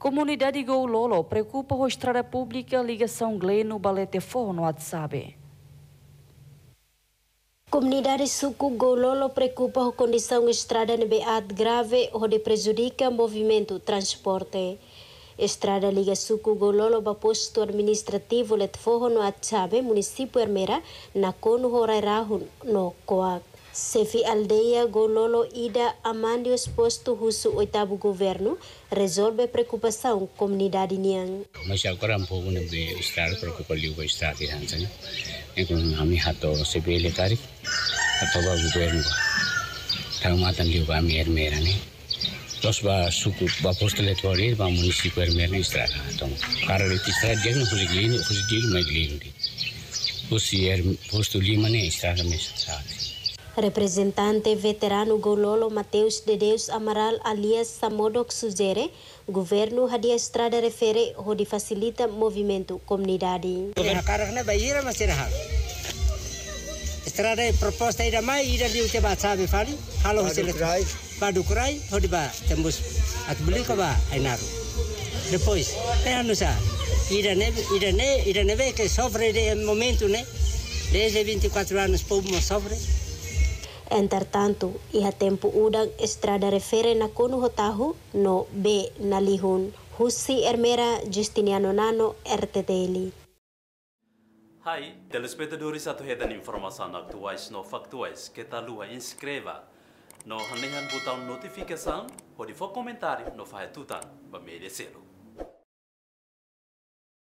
Comunidade Goulolo preocupa a estrada pública ligação Gleno Balete Forno no WhatsApp. Comunidade Suku Gololo preocupa a condição estrada nebeat grave onde prejudica o movimento transporte. Estrada Liga Suku Gololo ba posto administrativo let forro no Achabe, município Hermera, na Cono Horairahun, no Coac. Sevi Aldeia Gololo Ida Amandio exposto russo oitavo governo resolve preocupação comunidade niang. Mas agora um pouco no estado preocupa liu o estado de Hansen. Então nami hato sevi lekari hato ba governo. Tang matan liu ba mer mera ne. Tos ba suku ba postele tori ba municipio mer ne estado. Então cara de estado de não foi glino, foi glino, mas glino. Os hier postuli mane mesmo. Representante veterano Gololo Mateus de Deus Amaral alias Samodok sugere, governo hadia estrada refere onde facilita movimento comunidade. Estrada proposta ida mai ida liu te ba sabe fali, halo hosele. Padu kurai, hodi ba tembus at beli ko ba ainaru. Depois, é anusa. Ida ne ida ne ida ne ve que sofre de momento ne. Desde 24 anos povo sofre. Entretanto, iha tempo udang estrada refere na kono hotahu no B na lihun. Husi Ermera Justiniano Nano RTTL. Hai, telespectadores atuhedan informação atuais no factuais que tal lua inscreva no hanehan botão notificação ou de for comentário no faz tutan, ba merecê-lo.